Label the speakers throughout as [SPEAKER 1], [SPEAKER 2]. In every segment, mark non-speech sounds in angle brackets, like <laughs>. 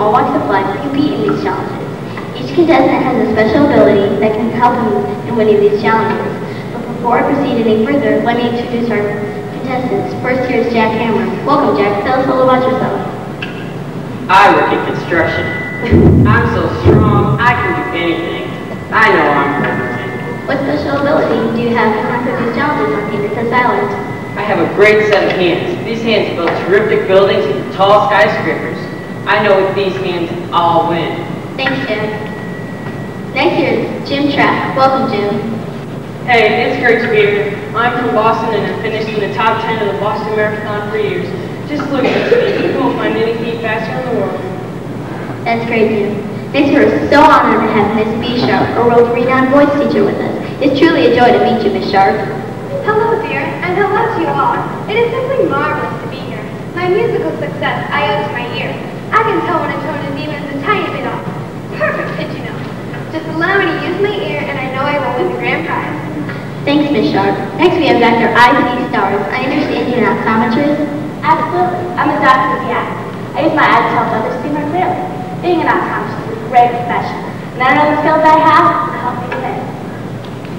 [SPEAKER 1] all walks of life to compete in these challenges. Each contestant has a special ability that can help him in winning these challenges. But before I proceed any further, let me introduce our contestants. First, here's Jack Hammer. Welcome, Jack. Tell us a little about yourself.
[SPEAKER 2] I work in construction. I'm so strong, I can do anything. I know I'm perfect.
[SPEAKER 1] What special ability do you have to conquer these challenges on Kingdom Island?
[SPEAKER 2] I have a great set of hands. These hands build terrific buildings and tall skyscrapers. I know if these hands, I'll win.
[SPEAKER 3] Thanks, Jim. Next here is Jim Trapp. Welcome, Jim.
[SPEAKER 4] Hey, it's great to be here. I'm from Boston and I finished in the top 10 of the Boston Marathon for years. Just look at this You won't find any feet faster in the world.
[SPEAKER 3] That's great, Jim. Next, we're so honored to have Miss B. Sharp, a world-renowned voice teacher with us. It's truly a joy to meet you, Miss Sharp.
[SPEAKER 5] Hello, dear, and hello to you all. It is simply marvelous to be here. My musical success I owe to my ear. I can tell when a tone is even the tiny bit off. Perfect pitch, you know. Just allow me to use my ear, and I know I will win the grand prize.
[SPEAKER 3] Thanks, Miss Sharp. Next, we have Dr. I.C. Stars. I understand you're an optometrist?
[SPEAKER 6] Absolutely. I'm a doctor of the eye. I use my eyes to help others see more clearly. Being an optometrist is a great profession, and I know the skills I have will help me win.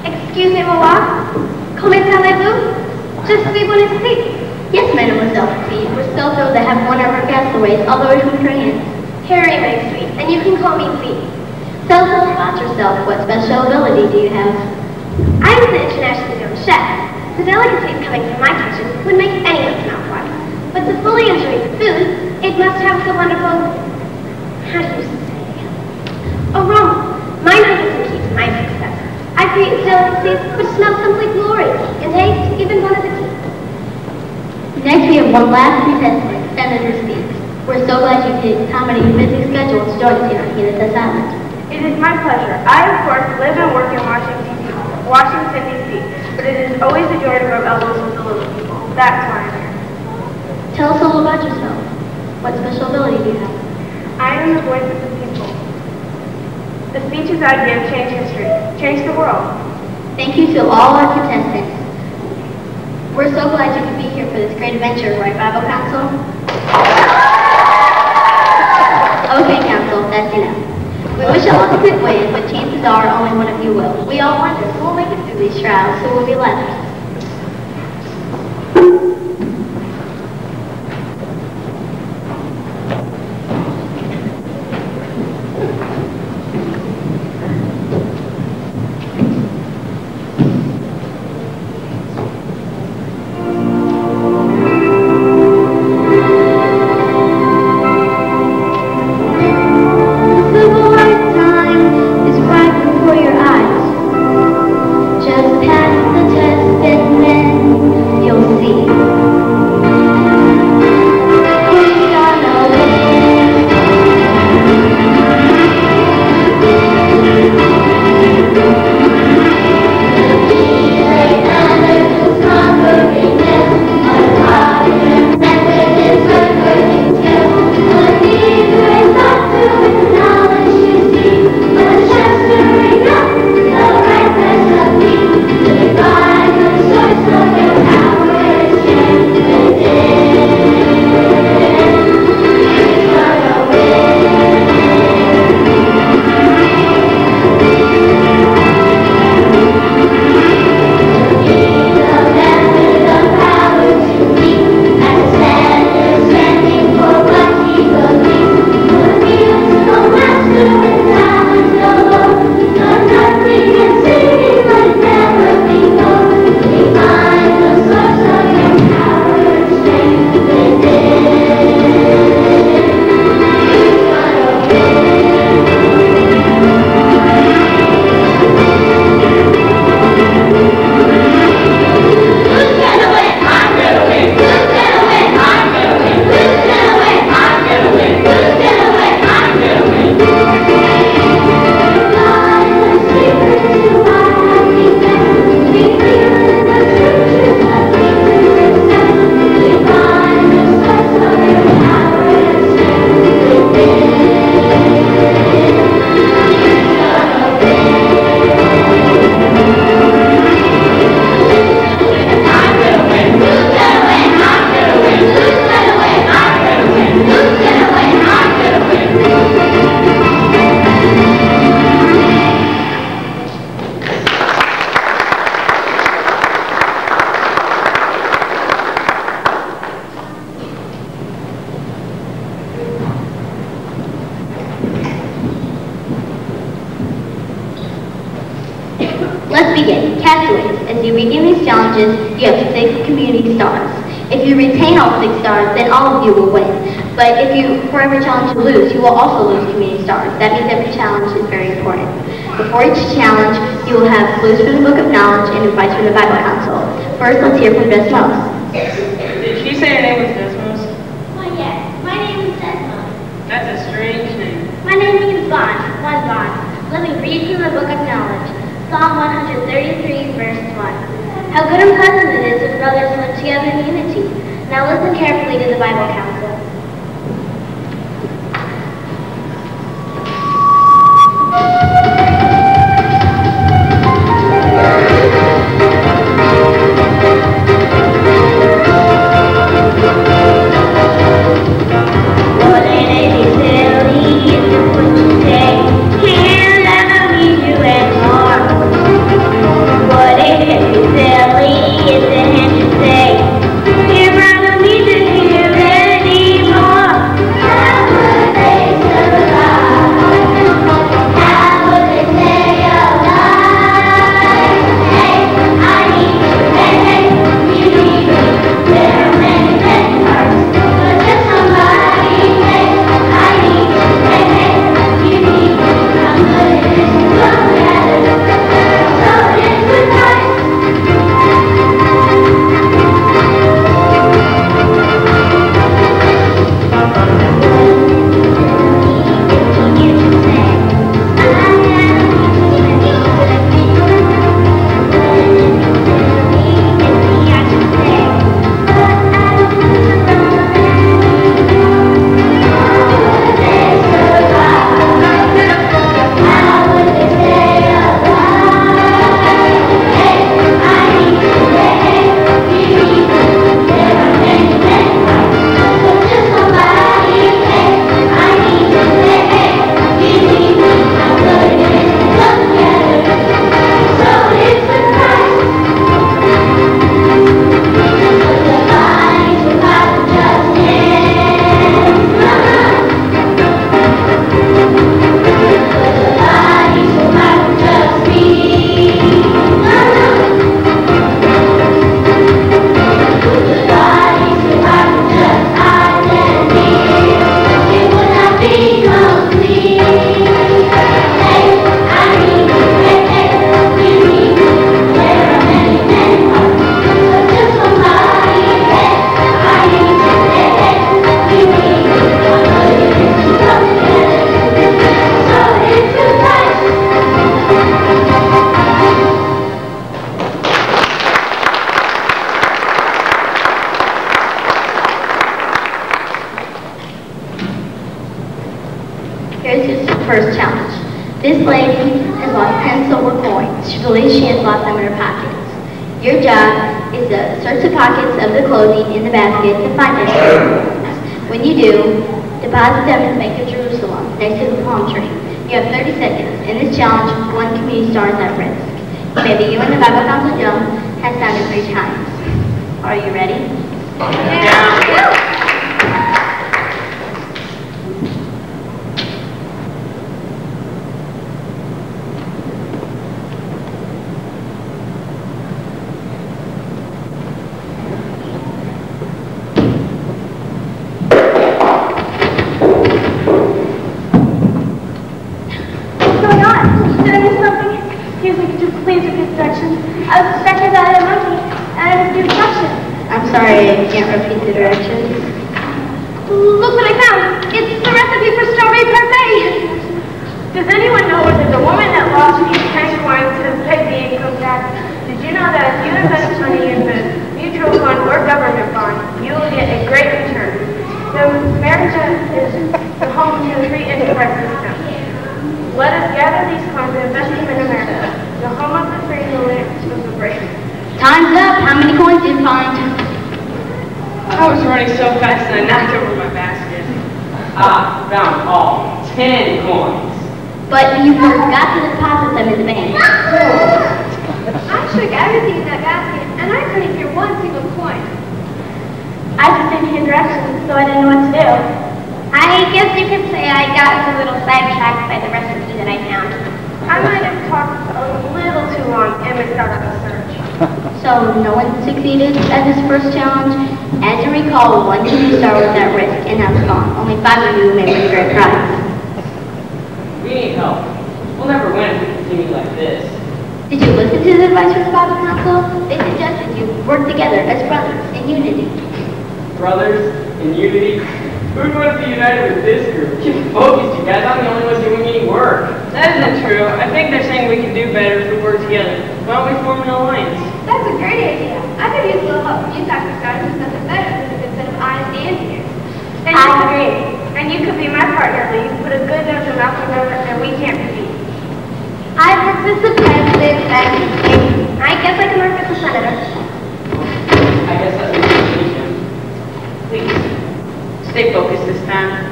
[SPEAKER 5] Excuse me, Mama. Comment allez-vous? Je suis bon esprit.
[SPEAKER 3] Yes, Mademoiselle. We're so thrilled to have one of our castaways all the way from France.
[SPEAKER 5] Harry, my sweet, and you can call me Lee.
[SPEAKER 3] Tell us about yourself. What special ability do you have?
[SPEAKER 5] I was an internationally known chef. The delicacies coming from my kitchen would make anyone's mouth water. But to fully enjoy the food, it must have the wonderful, how do you say, aroma. Some key to my success. I create delicacies which smell simply glorious and taste even bon appetit.
[SPEAKER 3] Next, we have one last contestant, Senator Speaks. We're so glad you could accommodate your busy schedule to join us here on Unitas Island.
[SPEAKER 7] It is my pleasure. I, of course, live and work in Washington, D.C., Washington, D.C., but it is always a joy to rub elbows with the little people. That's why I'm here.
[SPEAKER 3] Tell us a little about yourself. What special ability do you have?
[SPEAKER 7] I am the voice of the people. The speeches I give change history, change the world.
[SPEAKER 3] Thank you to all our contestants. We're so glad you could be here for this great adventure, right, Bible Council? Okay, Council, that's enough. We wish all you could win, but chances are only one of you will. We all want who will make it through these trials, So, who will be left.
[SPEAKER 1] But if you, for every challenge you lose, you will also lose community stars. That means every challenge is very important. Before each challenge, you will have clues from the Book of Knowledge and advice from the Bible Council. First, let's hear from Desmos.
[SPEAKER 4] Did you say her name was Desmos?
[SPEAKER 3] Well, yes. My name is Desmos.
[SPEAKER 4] That's a strange name.
[SPEAKER 3] My name is bond, one bond. Let me read from the Book of Knowledge, Psalm 133, verse 1. How good and pleasant it is when brothers live together in unity. Now listen carefully to the Bible Council. So
[SPEAKER 1] no one succeeded at this first challenge. As you recall, one TV star was at risk and now it's gone. Only five of you may win the great prize.
[SPEAKER 2] We need help. We'll never win if we continue like this.
[SPEAKER 1] Did you listen to the advice from the Bible Council? They suggested you work together as brothers in unity.
[SPEAKER 2] Brothers, in unity. Who'd want to be united with this group? Keep focused, you guys. I'm the only one doing any work.
[SPEAKER 4] That isn't true. I think they're saying we can do better if we work together. Why don't we form an alliance?
[SPEAKER 3] That's a great idea. I could use a little help from you, Dr. Scott, to something better than a good set of eyes and ears.
[SPEAKER 7] And you could, and you could be my partner, Lee. Put a good nose in Malcolm River, and we can't compete.
[SPEAKER 3] I work with the president and I guess I can work with the senator.
[SPEAKER 2] I guess that's what we need.
[SPEAKER 4] Please, stay focused this time.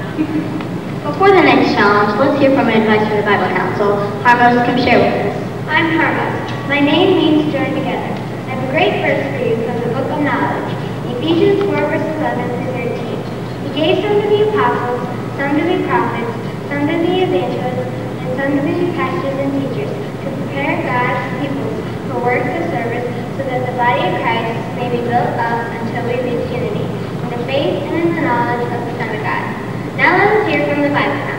[SPEAKER 1] Before the next challenge, let's hear from an advice from the Bible Council. Harmos, come share with us.
[SPEAKER 3] I'm Herma. My name means join together. Great verse for you from the book of knowledge, Ephesians 4 verses 11 through 13. He gave some to be apostles, some to be prophets, some to be evangelists, and some to be pastors and teachers, to prepare God's people for works of service, so that the body of Christ may be built up until we reach unity, in the faith and in the knowledge of the Son of God. Now let us hear from the Bible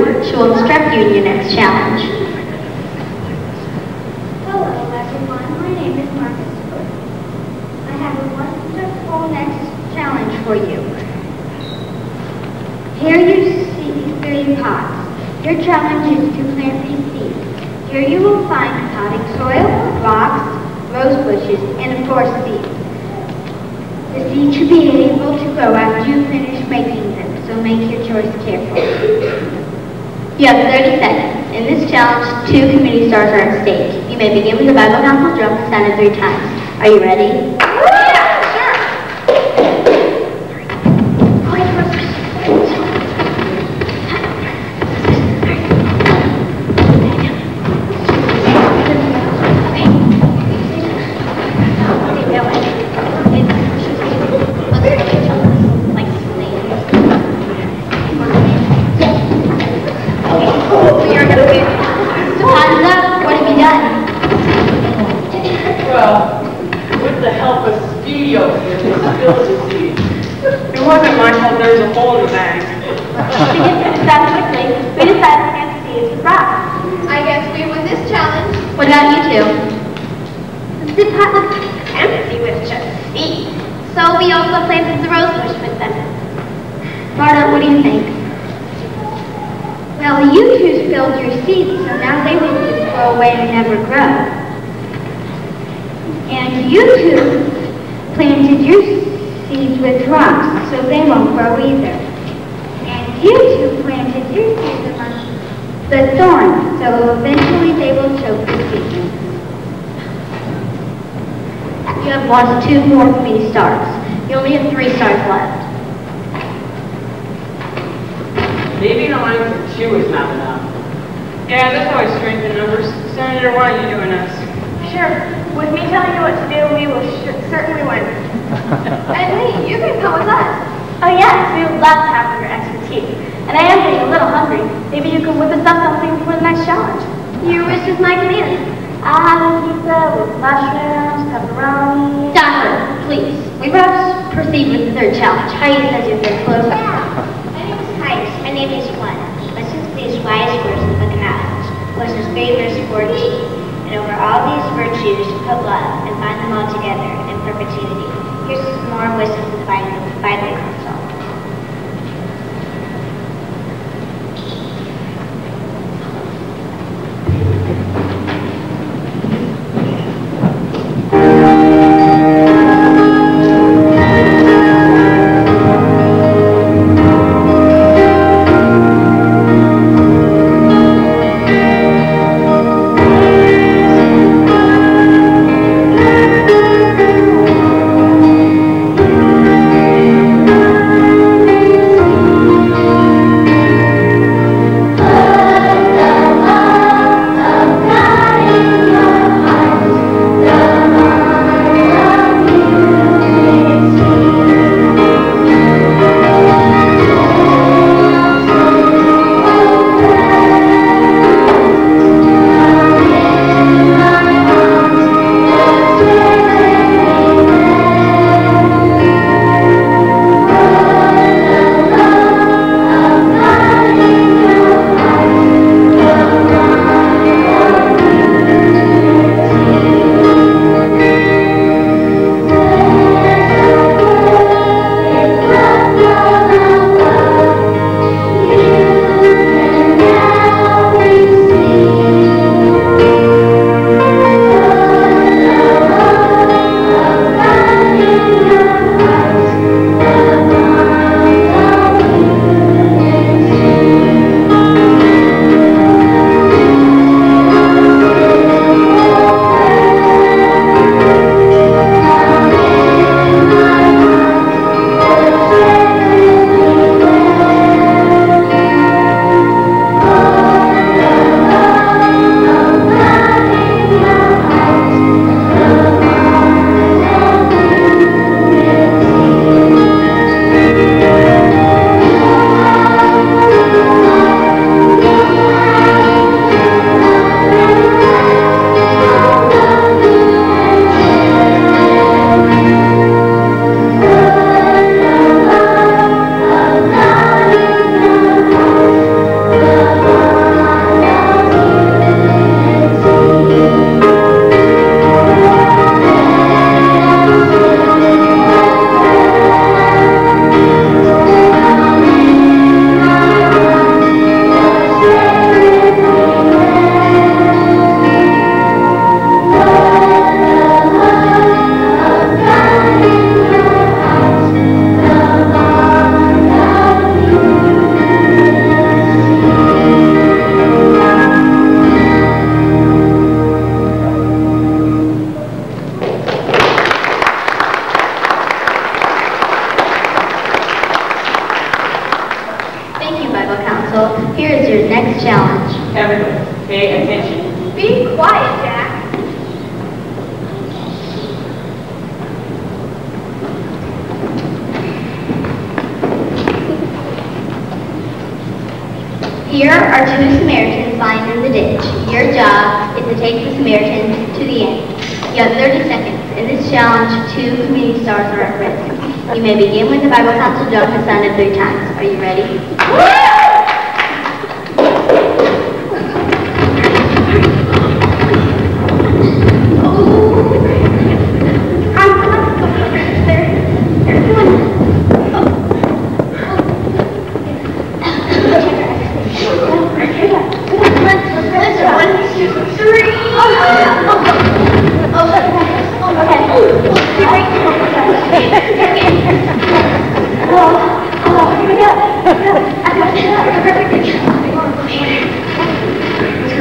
[SPEAKER 1] She will instruct you in your next challenge.
[SPEAKER 3] Hello, everyone. My name is Martha Stewart.
[SPEAKER 1] I have a wonderful next challenge for you. Here you see three pots. Your challenge is to plant these seeds. Here you will find potting soil, rocks, rose bushes, and of course seeds. The seeds should be able to grow after you finish making them, so make your choice carefully. You have 30 seconds. In this challenge, two community stars are at stake. You begin with the Bible Council drum sounded three times. Are you ready?
[SPEAKER 4] Wasn't my fault there was a hole in <laughs> the bag.
[SPEAKER 6] To get things quickly, we decided to hand Steve the rock.
[SPEAKER 8] I guess we win this challenge.
[SPEAKER 1] What about you two?
[SPEAKER 8] The potluck empty with just seeds. So we also planted the rose bush with them.
[SPEAKER 1] Martha, what do you think?
[SPEAKER 8] Well, you two spilled your seeds, so now they will just go away and never grow. And you two planted your seeds with rocks, so they won't grow either. And you two planted your seeds among the thorns, so eventually they will choke the seeds.
[SPEAKER 1] You have lost two more community stars. You only have three stars left.
[SPEAKER 2] Maybe an alliance of two is not enough.
[SPEAKER 4] Yeah, that's always strength in numbers. Senator, why are you doing us?
[SPEAKER 7] Sure, with me telling you what to do, we will sh- certainly win.
[SPEAKER 8] And Lee, you can come with us.
[SPEAKER 6] Oh yes, we would love to have your expertise. And I am getting a little hungry. Maybe you can whip us up something for the next challenge.
[SPEAKER 8] Your wish is my command.
[SPEAKER 6] I'll have a pizza with mushrooms, pepperoni.
[SPEAKER 1] Doctor, please. We perhaps proceed with the third challenge. Heidi says you're very close.
[SPEAKER 8] My name is Titus. My name is one. Listen to these wise words the of Matthew. Which is great verse 14. And over all these virtues put love, and bind them all together in perpetuity. Here's more wisdom from the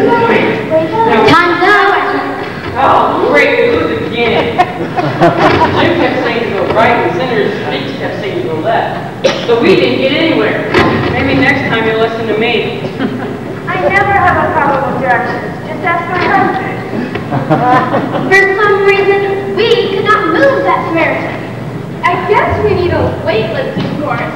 [SPEAKER 1] Time's up.
[SPEAKER 2] Oh, great, we lose again. Jim kept saying to go right, and Senator Speaks kept saying to go left. So we didn't get anywhere.
[SPEAKER 4] Maybe next time you'll listen to me.
[SPEAKER 7] I never have a problem with directions. Just ask my husband.
[SPEAKER 5] For some reason, we could not move that Samaritan. I guess we need a weightlifting course.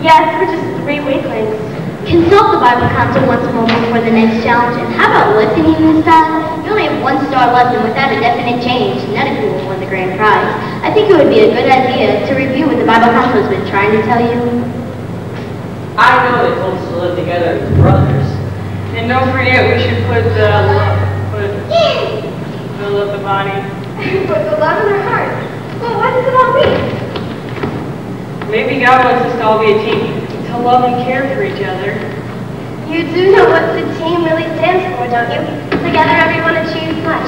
[SPEAKER 6] Yes, for just three weaklings.
[SPEAKER 1] Consult the Bible Council once more before the next challenge. And how about listening this time? You only have one star left, and without a definite change, none of you will win the grand prize. I think it would be a good idea to review what the Bible Council has been trying to tell you.
[SPEAKER 2] I know they told us to live together as brothers.
[SPEAKER 4] And don't forget, we should put the, lo- put, fill up the body. <laughs>
[SPEAKER 5] Put the love in our hearts. Well, what does it all mean?
[SPEAKER 4] Maybe God wants us to all be a team, to love and care for each other.
[SPEAKER 5] You do know what the team really stands for, don't you? Together everyone achieves much.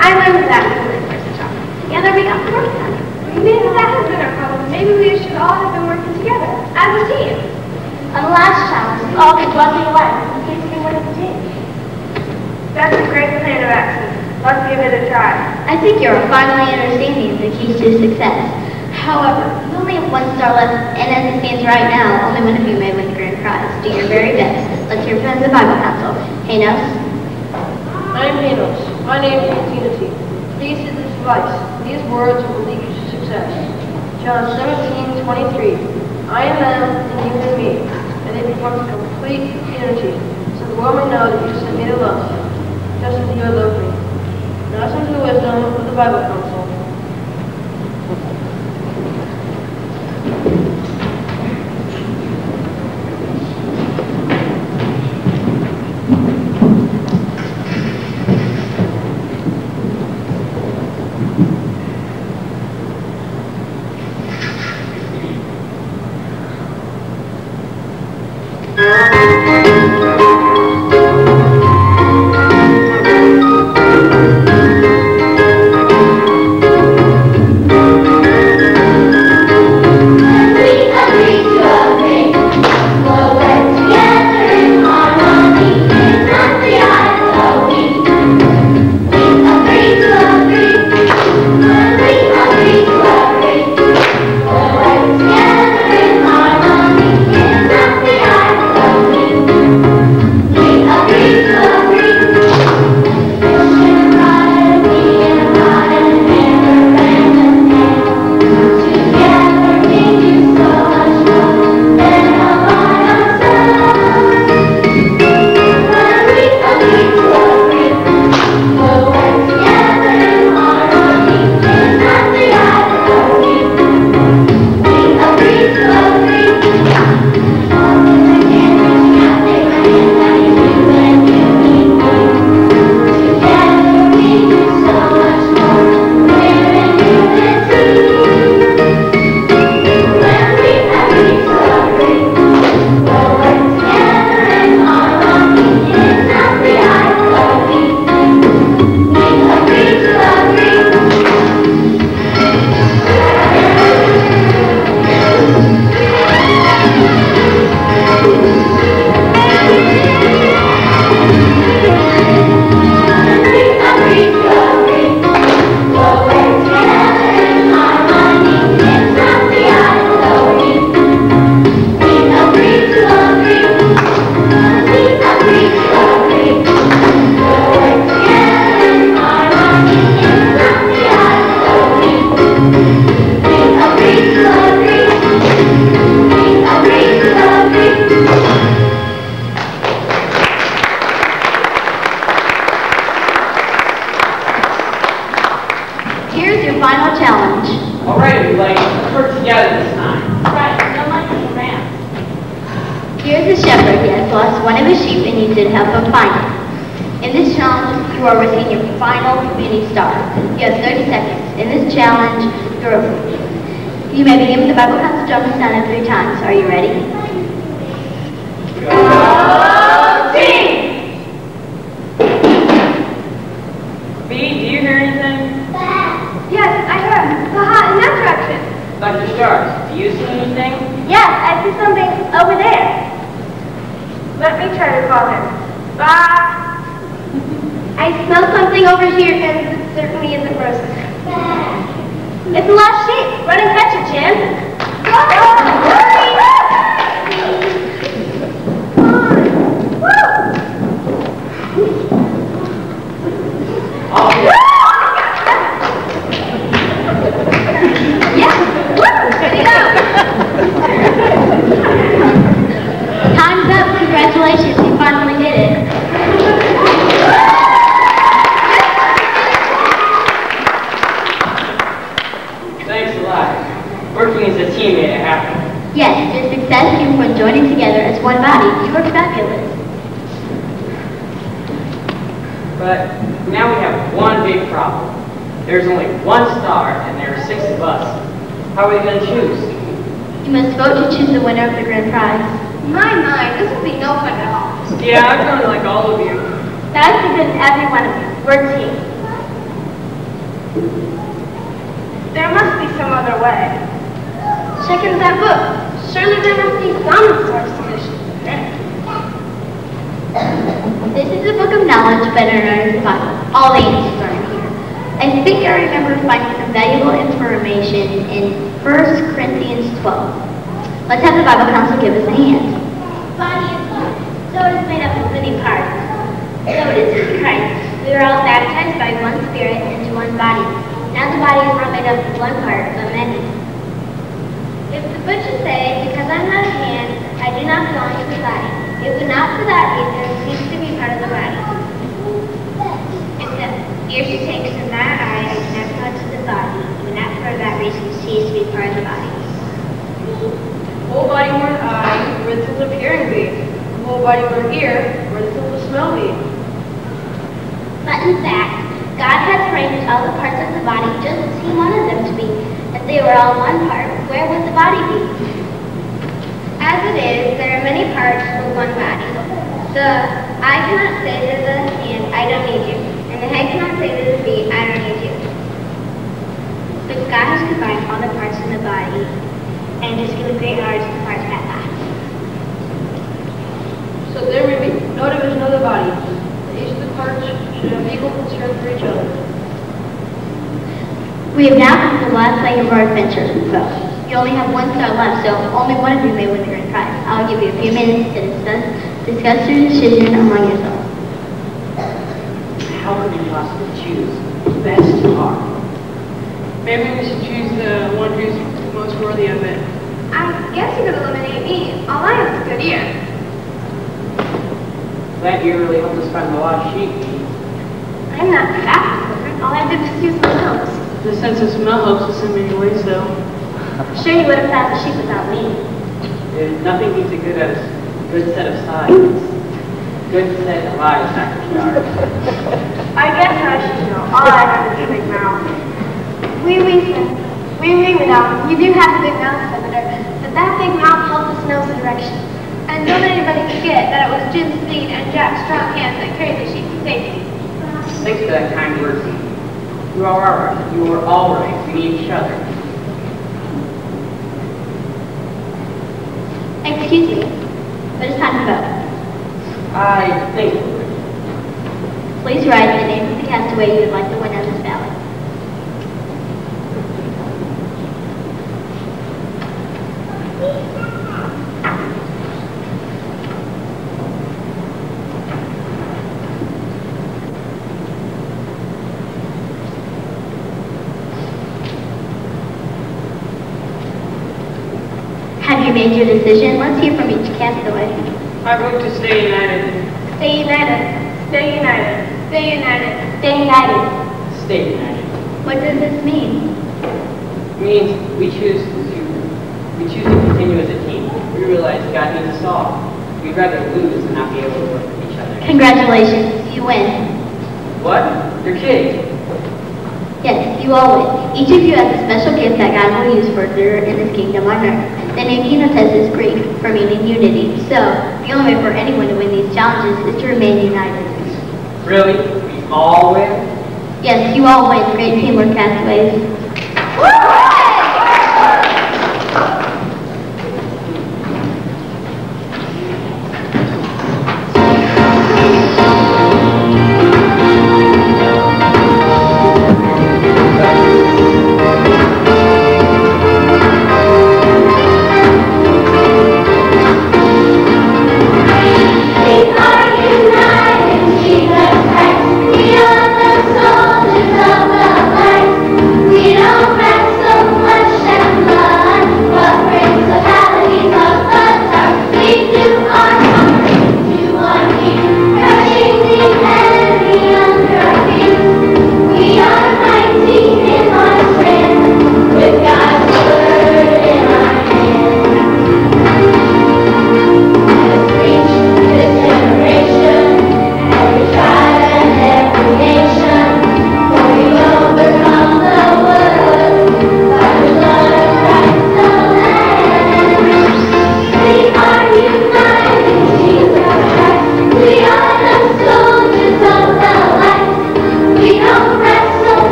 [SPEAKER 5] I learned that from we first talked. Together we got the work done. Maybe that has been our problem. Maybe we should all have been working together as a team.
[SPEAKER 6] On the last challenge, all be buzzing away in case we as a team.
[SPEAKER 7] That's a great plan of action. Let's give it a try.
[SPEAKER 1] I think you're finally understanding the keys to success. However, you only have one star left, and as it stands right now, only one of you may win the grand prize. Do your very best. Let's hear from the Bible Council. Hanos?
[SPEAKER 3] I'm Hanos. My name is Unity. Peace is this device. These words will lead you to success. John 17, 23. I am them, and you in me, and it becomes complete unity. So the world may know that you sent me to love, just as you have loved me. Now listen to the wisdom of the Bible Council.
[SPEAKER 1] To help them find it. In this challenge, you are risking your final community star. You have 30 seconds. In this challenge, you're, you may begin with the Bible Council drum and stand up three times. Are you ready?
[SPEAKER 2] B, do you hear anything?
[SPEAKER 5] Yes, I heard. Haha, in that direction.
[SPEAKER 2] Dr. Starks, do you see anything?
[SPEAKER 5] Yes, I see something over there.
[SPEAKER 7] Let me try to call him. Bob!
[SPEAKER 5] I smell something over here, and it certainly isn't roses. It's a lost sheep. Run and catch it, Jim.
[SPEAKER 1] Time's oh, up. Congratulations. You finally did it.
[SPEAKER 2] Thanks a lot. Working as a team made it happen.
[SPEAKER 1] Yes, your success came from joining together as one body. You are fabulous.
[SPEAKER 2] But now we have one big problem. There's only one star, and there are six of us. How are we going to choose?
[SPEAKER 1] You must vote to choose the winner of the grand prize.
[SPEAKER 5] My, my, this will be no fun at all.
[SPEAKER 2] Yeah, I'm going like all of you.
[SPEAKER 5] That's because every one of you, we're team.
[SPEAKER 7] There must be some other way.
[SPEAKER 5] Check in that book. Surely there must be some sort of solution.
[SPEAKER 1] This is a book of knowledge better known as the Bible. All the answers are in here. I think I remember finding some valuable information in 1 Corinthians 12. Let's have the Bible Council give us a hand.
[SPEAKER 5] Body is blood. So it is made up of many parts. So it is with Christ. We are all baptized by one spirit into one body. Now the body is not made up of one part, but many. If the butcher say, because I'm not a hand, I do not belong to the body, it would not for that reason cease to be part of the body. If the ear should take from that eye, I do not belong to the body, it would not for that reason cease to be part of the body.
[SPEAKER 9] Whole body one eye, where the sense of hearing be? Whole body one ear, where the sense of smell be?
[SPEAKER 5] But in fact, God has arranged all the parts of the body just as He wanted them to be. If they were all one part, where would the body be? As it is, there are many parts of one body. The eye cannot say to the hand, I don't need you. And the head cannot say to the feet, I don't need you. But God has combined all the parts in the body and has given great knowledge to the parts that lack.
[SPEAKER 9] So there may be no division of the body. Each of the parts should have equal concern for each other.
[SPEAKER 1] We have now come to the last leg of our adventure. You only have one star left, so only one of you may win the grand prize. I'll give you a few minutes to discuss, discuss your decision among yourselves.
[SPEAKER 2] How can we possibly choose the best star?
[SPEAKER 4] Maybe we should choose the one who's most worthy of it.
[SPEAKER 5] I guess you could eliminate me. All I have is a good ear.
[SPEAKER 2] That ear really helped us find the lost sheep.
[SPEAKER 5] I'm not that different. All I did was use my nose.
[SPEAKER 4] The sense of smell helps us in many ways, though.
[SPEAKER 5] Sure you would have found the sheep without me.
[SPEAKER 2] There's nothing beats a good, uh, good set of signs. Good set of eyes, Dr. Starks.
[SPEAKER 7] I guess I should know. All I have is a big mouth.
[SPEAKER 5] Oui, oui, sir. Oui, oui, madame. You do have a big mouth, Senator. That big mouth helps us know the direction. And don't anybody forget that it was Jim Speed and Jack's strong hands that carried the sheep to safety.
[SPEAKER 2] Thanks for that kind word. You are all right. You are all right. We need each other.
[SPEAKER 1] Excuse me, but it's time to vote.
[SPEAKER 2] I think.
[SPEAKER 1] Please write the name of the castaway you would like to win Have you made your decision? Let's hear from each castaway.
[SPEAKER 4] I vote to stay united.
[SPEAKER 5] Stay united. Stay united. Stay united. Stay united.
[SPEAKER 2] Stay united.
[SPEAKER 1] What does this mean?
[SPEAKER 2] means we choose to we choose to continue as a team. We realize God needs us all. We'd rather lose than not be able to work with each other.
[SPEAKER 3] Congratulations, you win.
[SPEAKER 2] What? You're kidding.
[SPEAKER 3] Yes, you all win. Each of you has a special gift that God will use for further in His kingdom on earth. The name Kino says is Greek for meaning unity. So, the only way for anyone to win these challenges is to remain united.
[SPEAKER 2] Really? We all win?
[SPEAKER 3] Yes, you all win. Great teamwork, Castaways.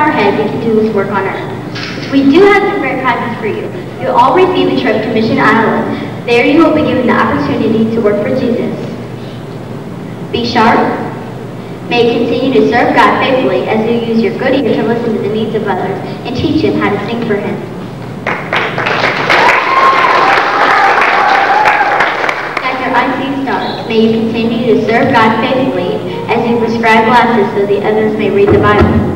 [SPEAKER 1] Our
[SPEAKER 3] head, we can do his work on earth. We do have some great prizes for you. You'll all receive a trip to Mission Island. There you will be given the opportunity to work for Jesus. B Sharp. May you continue to serve God faithfully as you use your good ear to listen to the needs of others and teach him how to sing for him. Dr. I.C. Stars, may you continue to serve God faithfully as you prescribe glasses so the others may read the Bible.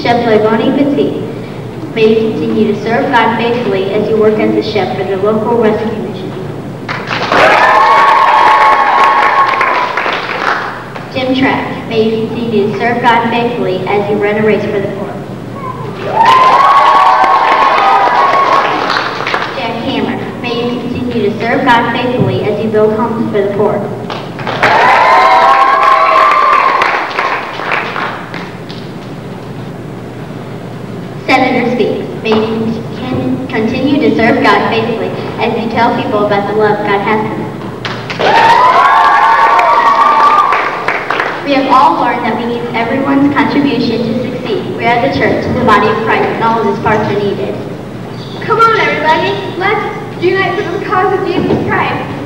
[SPEAKER 3] Chef Levoni Petit, may you to serve God faithfully as you work as a chef for the local rescue mission. Jim Track, may you continue to serve God faithfully as you run a race for the poor. Jack Hammer, may you continue to serve God faithfully as you build homes for the poor. Serve God faithfully as you tell people about the love God has for them. We have all learned that we need everyone's contribution to succeed. We are the church, the body of Christ, and all of its parts are needed.
[SPEAKER 5] Come on, everybody. Let's unite for the cause of Jesus Christ.